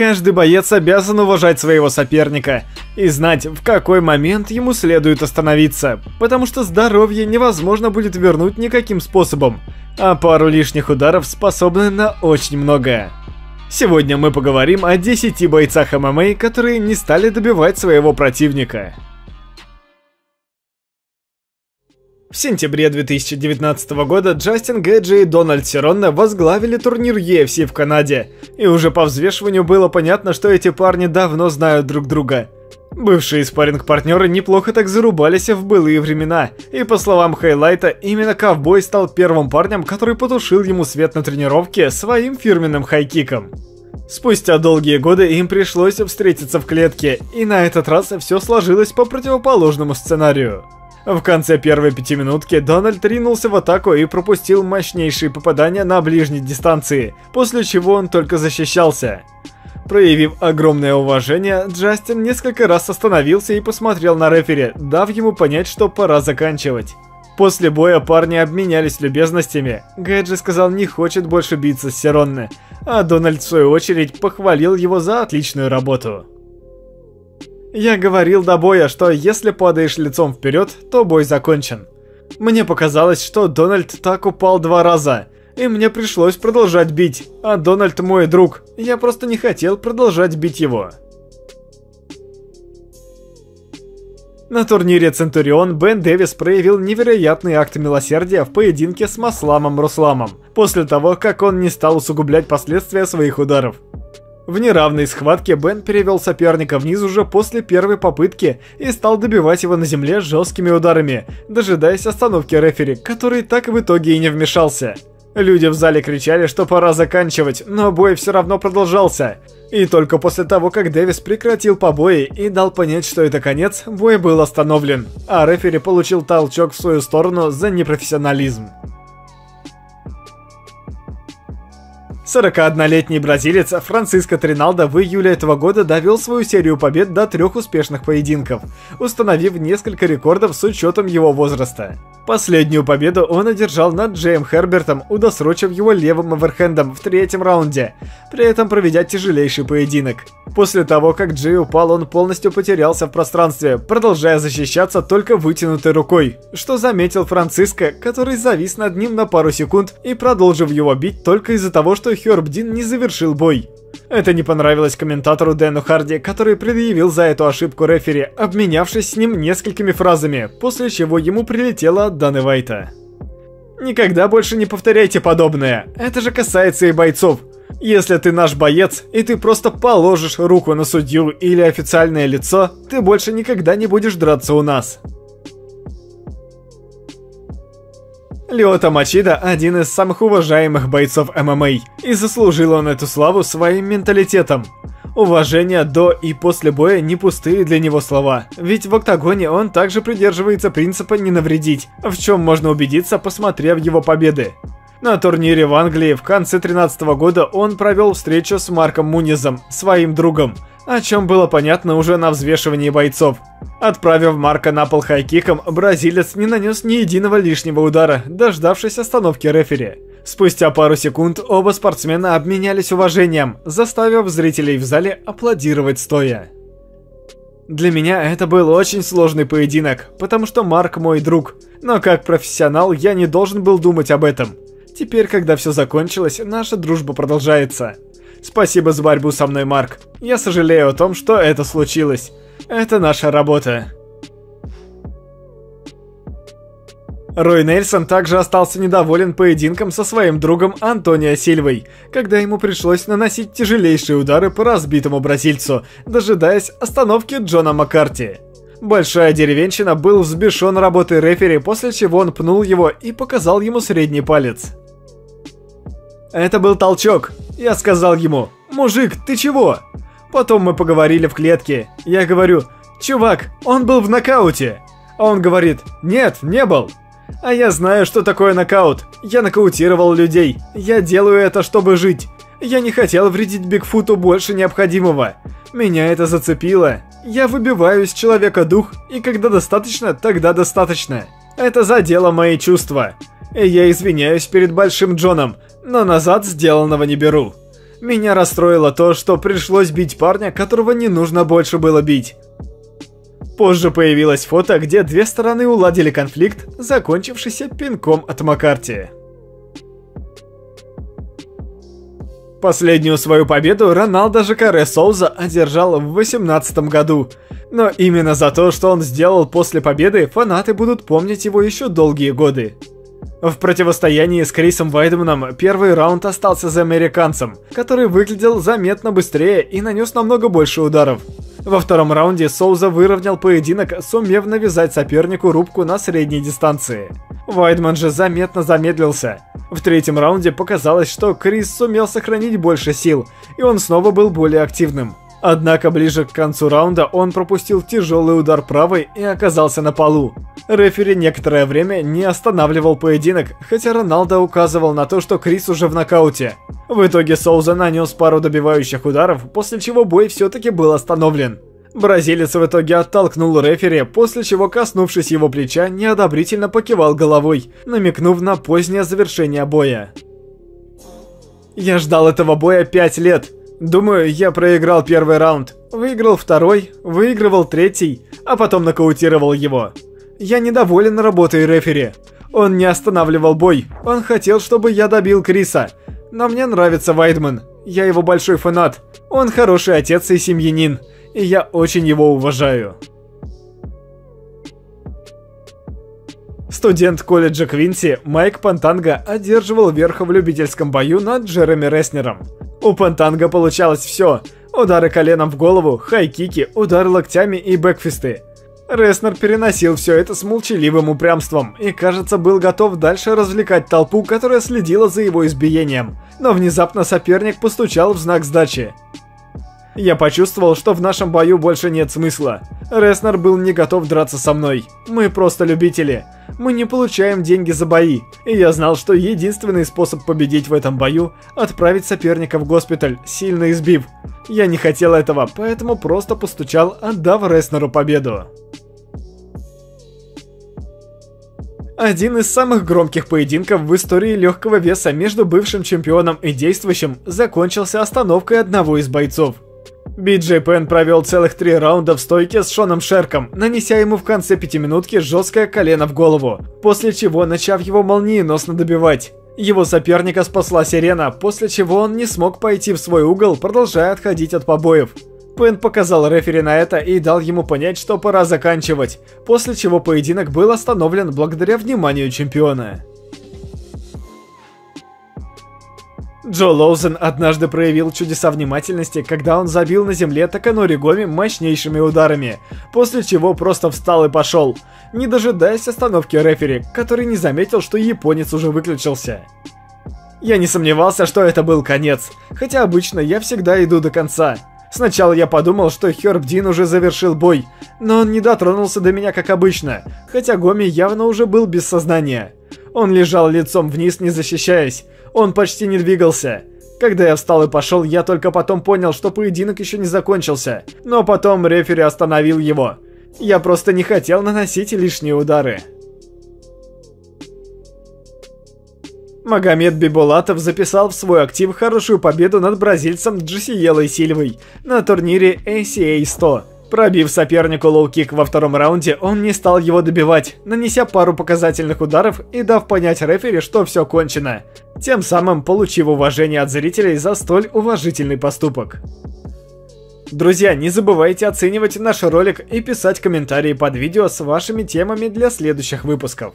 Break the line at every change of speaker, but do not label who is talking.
Каждый боец обязан уважать своего соперника и знать, в какой момент ему следует остановиться, потому что здоровье невозможно будет вернуть никаким способом, а пару лишних ударов способны на очень многое. Сегодня мы поговорим о 10 бойцах ММА, которые не стали добивать своего противника. В сентябре 2019 года Джастин Гэджи и Дональд Сиронна возглавили турнир UFC в Канаде, и уже по взвешиванию было понятно, что эти парни давно знают друг друга. Бывшие спарринг-партнеры неплохо так зарубались в былые времена, и по словам Хайлайта, именно Ковбой стал первым парнем, который потушил ему свет на тренировке своим фирменным хайкиком. Спустя долгие годы им пришлось встретиться в клетке, и на этот раз все сложилось по противоположному сценарию. В конце первой пятиминутки Дональд ринулся в атаку и пропустил мощнейшие попадания на ближней дистанции, после чего он только защищался. Проявив огромное уважение, Джастин несколько раз остановился и посмотрел на рефери, дав ему понять, что пора заканчивать. После боя парни обменялись любезностями. Гэджи сказал не хочет больше биться с Сиронне, а Дональд в свою очередь похвалил его за отличную работу. Я говорил до боя, что если падаешь лицом вперед, то бой закончен. Мне показалось, что Дональд так упал два раза, и мне пришлось продолжать бить, а Дональд мой друг, я просто не хотел продолжать бить его. На турнире Центурион Бен Дэвис проявил невероятный акт милосердия в поединке с Масламом Русламом, после того, как он не стал усугублять последствия своих ударов. В неравной схватке Бен перевел соперника вниз уже после первой попытки и стал добивать его на земле жесткими ударами, дожидаясь остановки рефери, который так в итоге и не вмешался. Люди в зале кричали, что пора заканчивать, но бой все равно продолжался. И только после того, как Дэвис прекратил побои и дал понять, что это конец, бой был остановлен, а рефери получил толчок в свою сторону за непрофессионализм. 41-летний бразилец Франциско Триналдо в июле этого года довел свою серию побед до трех успешных поединков, установив несколько рекордов с учетом его возраста. Последнюю победу он одержал над Джейм Хербертом, удосрочив его левым оверхендом в третьем раунде, при этом проведя тяжелейший поединок. После того, как Джей упал, он полностью потерялся в пространстве, продолжая защищаться только вытянутой рукой, что заметил Франциско, который завис над ним на пару секунд и продолжив его бить только из-за того, что Херб Дин не завершил бой. Это не понравилось комментатору Дэну Харди, который предъявил за эту ошибку рефери, обменявшись с ним несколькими фразами, после чего ему прилетело от Даны Вайта. Никогда больше не повторяйте подобное, это же касается и бойцов. Если ты наш боец, и ты просто положишь руку на судью или официальное лицо, ты больше никогда не будешь драться у нас. Лиота Мачида – один из самых уважаемых бойцов ММА, и заслужил он эту славу своим менталитетом. Уважение до и после боя не пустые для него слова, ведь в октагоне он также придерживается принципа не навредить, в чем можно убедиться, посмотрев его победы. На турнире в Англии в конце 2013 года он провел встречу с Марком Мунизом, своим другом, о чем было понятно уже на взвешивании бойцов. Отправив Марка на пол хайкиком, бразилец не нанес ни единого лишнего удара, дождавшись остановки рефери. Спустя пару секунд оба спортсмена обменялись уважением, заставив зрителей в зале аплодировать стоя. Для меня это был очень сложный поединок, потому что Марк мой друг, но как профессионал я не должен был думать об этом. Теперь, когда все закончилось, наша дружба продолжается. Спасибо за борьбу со мной, Марк. Я сожалею о том, что это случилось. Это наша работа. Рой Нельсон также остался недоволен поединком со своим другом Антонио Сильвой, когда ему пришлось наносить тяжелейшие удары по разбитому бразильцу, дожидаясь остановки Джона Маккарти. Большая деревенщина был взбешен работой рефери, после чего он пнул его и показал ему средний палец. Это был толчок. Я сказал ему, мужик, ты чего? Потом мы поговорили в клетке. Я говорю, чувак, он был в нокауте. А он говорит, нет, не был. А я знаю, что такое нокаут. Я нокаутировал людей. Я делаю это, чтобы жить. Я не хотел вредить Бигфуту больше необходимого. Меня это зацепило. Я выбиваю из человека дух, и когда достаточно, тогда достаточно. Это задело мои чувства. И я извиняюсь перед Большим Джоном, но назад сделанного не беру. Меня расстроило то, что пришлось бить парня, которого не нужно больше было бить. Позже появилось фото, где две стороны уладили конфликт, закончившийся пинком от Маккарти. Последнюю свою победу Роналдо Жакаре Соуза одержал в 2018 году. Но именно за то, что он сделал после победы, фанаты будут помнить его еще долгие годы. В противостоянии с Крисом Вайдманом первый раунд остался за американцем, который выглядел заметно быстрее и нанес намного больше ударов. Во втором раунде Соуза выровнял поединок, сумев навязать сопернику рубку на средней дистанции. Вайдман же заметно замедлился. В третьем раунде показалось, что Крис сумел сохранить больше сил, и он снова был более активным. Однако ближе к концу раунда он пропустил тяжелый удар правой и оказался на полу. Рефери некоторое время не останавливал поединок, хотя Роналдо указывал на то, что Крис уже в нокауте. В итоге Соуза нанес пару добивающих ударов, после чего бой все-таки был остановлен. Бразилец в итоге оттолкнул рефери, после чего, коснувшись его плеча, неодобрительно покивал головой, намекнув на позднее завершение боя. Я ждал этого боя 5 лет. Думаю, я проиграл первый раунд, выиграл второй, выигрывал третий, а потом нокаутировал его. Я недоволен работой рефери. Он не останавливал бой, он хотел, чтобы я добил Криса. Но мне нравится Вайдман, я его большой фанат. Он хороший отец и семьянин, и я очень его уважаю. Студент колледжа Квинси Майк Пантанга одерживал верх в любительском бою над Джереми Реснером. У Пантанга получалось все. Удары коленом в голову, хай-кики, удары локтями и бэкфисты. Реснер переносил все это с молчаливым упрямством и, кажется, был готов дальше развлекать толпу, которая следила за его избиением. Но внезапно соперник постучал в знак сдачи. Я почувствовал, что в нашем бою больше нет смысла. Реснер был не готов драться со мной. Мы просто любители. Мы не получаем деньги за бои. И я знал, что единственный способ победить в этом бою – отправить соперника в госпиталь, сильно избив. Я не хотел этого, поэтому просто постучал, отдав Реснеру победу. Один из самых громких поединков в истории легкого веса между бывшим чемпионом и действующим закончился остановкой одного из бойцов – Биджей Пен провел целых три раунда в стойке с Шоном Шерком, нанеся ему в конце пятиминутки жесткое колено в голову, после чего начав его молниеносно добивать. Его соперника спасла сирена, после чего он не смог пойти в свой угол, продолжая отходить от побоев. Пен показал рефери на это и дал ему понять, что пора заканчивать, после чего поединок был остановлен благодаря вниманию чемпиона. Джо Лоузен однажды проявил чудеса внимательности, когда он забил на земле Таканори Гоми мощнейшими ударами, после чего просто встал и пошел, не дожидаясь остановки рефери, который не заметил, что японец уже выключился. Я не сомневался, что это был конец, хотя обычно я всегда иду до конца. Сначала я подумал, что Херб Дин уже завершил бой, но он не дотронулся до меня как обычно, хотя Гоми явно уже был без сознания. Он лежал лицом вниз, не защищаясь, он почти не двигался. Когда я встал и пошел, я только потом понял, что поединок еще не закончился. Но потом рефери остановил его. Я просто не хотел наносить лишние удары. Магомед Бибулатов записал в свой актив хорошую победу над бразильцем Джесиелой Сильвой на турнире ACA 100. Пробив сопернику лоу-кик во втором раунде, он не стал его добивать, нанеся пару показательных ударов и дав понять рефери, что все кончено, тем самым получив уважение от зрителей за столь уважительный поступок. Друзья, не забывайте оценивать наш ролик и писать комментарии под видео с вашими темами для следующих выпусков.